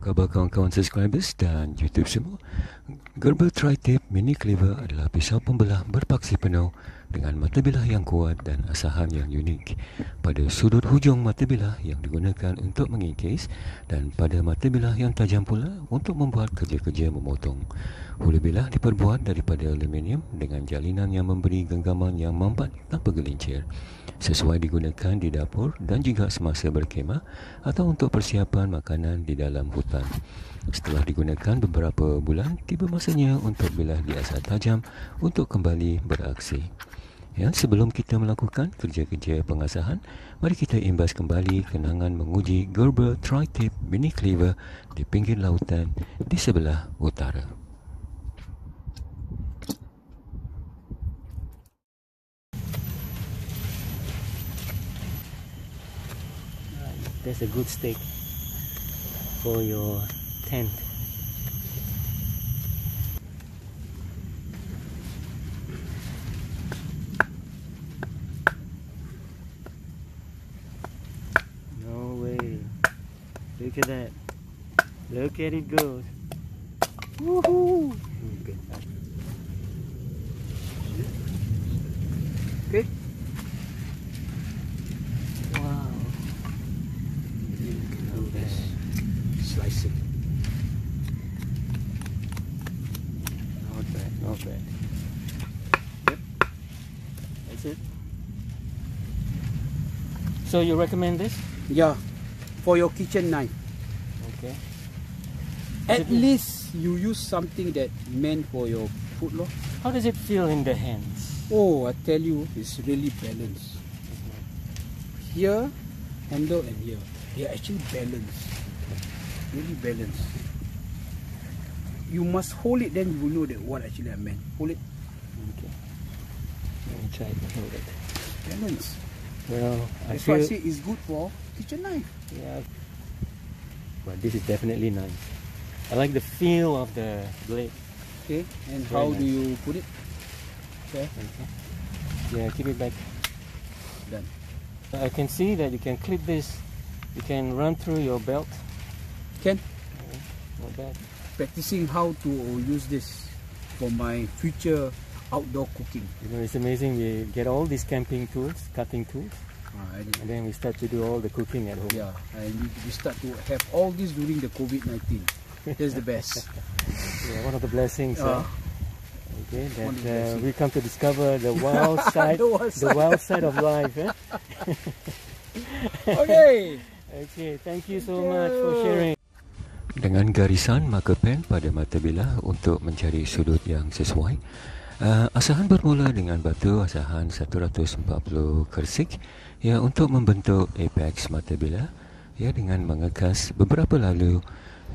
khabar kawan-kawan subscribers dan YouTube semua? Gerber Tri-Tip Mini Cleaver adalah pisau pembelah berpaksi penuh dengan mata bilah yang kuat dan asahan yang unik. Pada sudut hujung mata bilah yang digunakan untuk mengikis dan pada mata bilah yang tajam pula untuk membuat kerja-kerja memotong. Hulu bilah diperbuat daripada aluminium dengan jalinan yang memberi genggaman yang mampat tanpa gelincir. Sesuai digunakan di dapur dan juga semasa berkemah atau untuk persiapan makanan di dalam hutan. Setelah digunakan beberapa bulan, tiba masanya untuk bilah diasah tajam untuk kembali beraksi. Ya, sebelum kita melakukan kerja-kerja pengasahan, mari kita imbas kembali kenangan menguji Gerber Tri-Tip Mini Cleaver di pinggir lautan di sebelah utara. That's a good stake for your tent. Look at that. Look at it go. Woohoo! Okay. Okay. Wow. This. Slice it. Not bad, not bad. Yep. That's it. So you recommend this? Yeah. For your kitchen knife. Okay. At least you use something that meant for your food lor. How does it feel in the hands? Oh, I tell you, it's really balanced. Here, handle and here. They are actually balanced. Really balanced. You must hold it, then you will know that what actually I meant. Hold it, Okay. Let me try to hold it. balance. Well, I That's why I say it's good for kitchen knife. yeah. But this is definitely nice. I like the feel of the blade. Okay, and Very how nice. do you put it? Okay, Okay. Yeah, keep it back. done. I can see that you can clip this. You can run through your belt. Can Not bad. practicing how to use this for my future outdoor cooking. You know, it's amazing. We get all these camping tools, cutting tools, Uh, and then we start to do all the cooking at home. Yeah, and we start to have all this during the COVID 19. That's the best. Yeah, one of the blessings. Uh, uh, okay, that the uh, we come to discover the wild side, The wild the side. wild side of life. Eh? okay. Okay, thank you so much for sharing. Dengan garisan marker pen pada mata bilah untuk mencari sudut yang sesuai. Uh, asahan bermula dengan batu asahan 140 kersik ya untuk membentuk apex mata bilah ya dengan mengekas beberapa lalu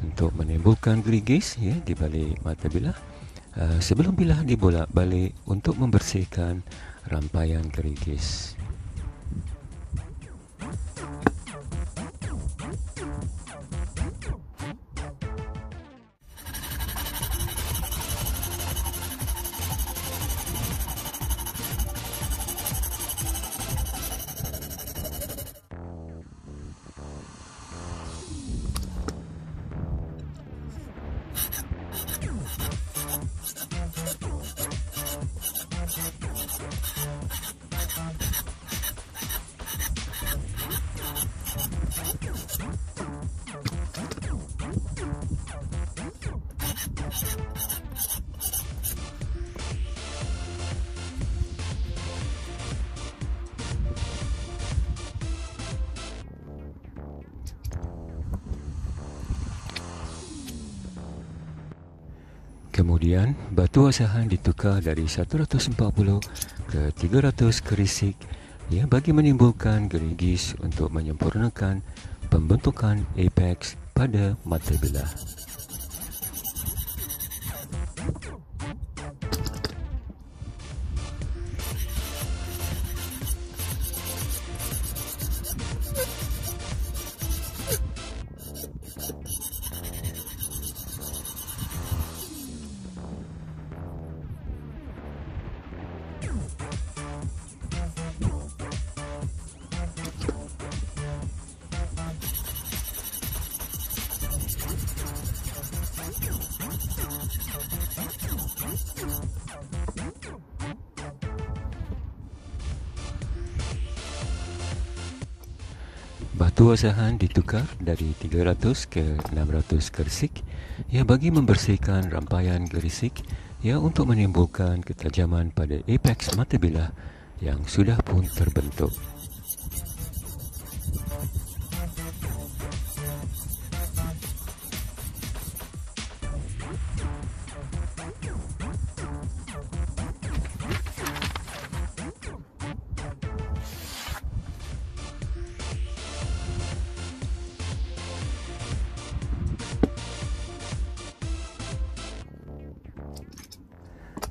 untuk menimbulkan gerigis ya di balik mata bilah. Uh, sebelum bilah dibolak-balik untuk membersihkan rambaian gerigis. Kemudian, batu asahan ditukar dari 140 ke 300 kerisik ya bagi menimbulkan gerigis untuk menyempurnakan pembentukan apex pada mata bilah. Batu asahan ditukar dari 300 ke 600 gersik ya bagi membersihkan rampaian gerisik ya untuk menimbulkan ketajaman pada apex mata bilah yang sudah pun terbentuk.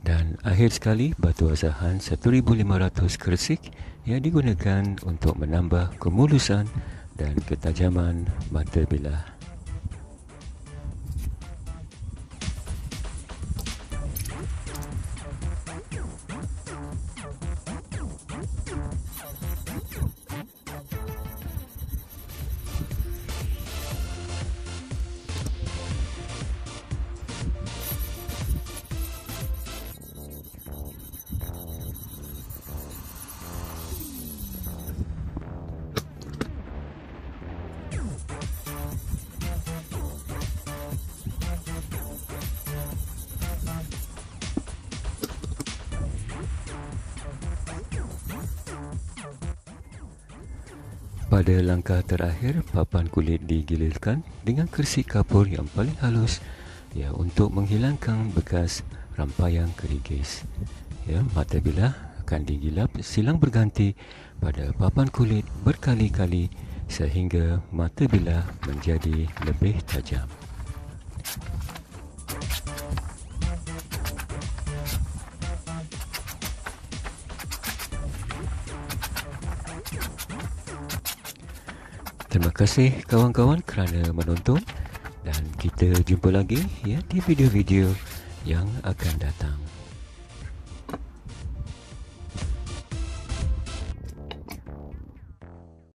Dan akhir sekali, batu asahan 1500 kersik yang digunakan untuk menambah kemulusan dan ketajaman mata bilah. Pada langkah terakhir, papan kulit digilirkan dengan kersi kapur yang paling halus ya untuk menghilangkan bekas rampaian kerikis. Ya, mata bilah akan digilap silang berganti pada papan kulit berkali-kali sehingga mata bilah menjadi lebih tajam. Terima kasih kawan-kawan kerana menonton dan kita jumpa lagi ya di video-video yang akan datang.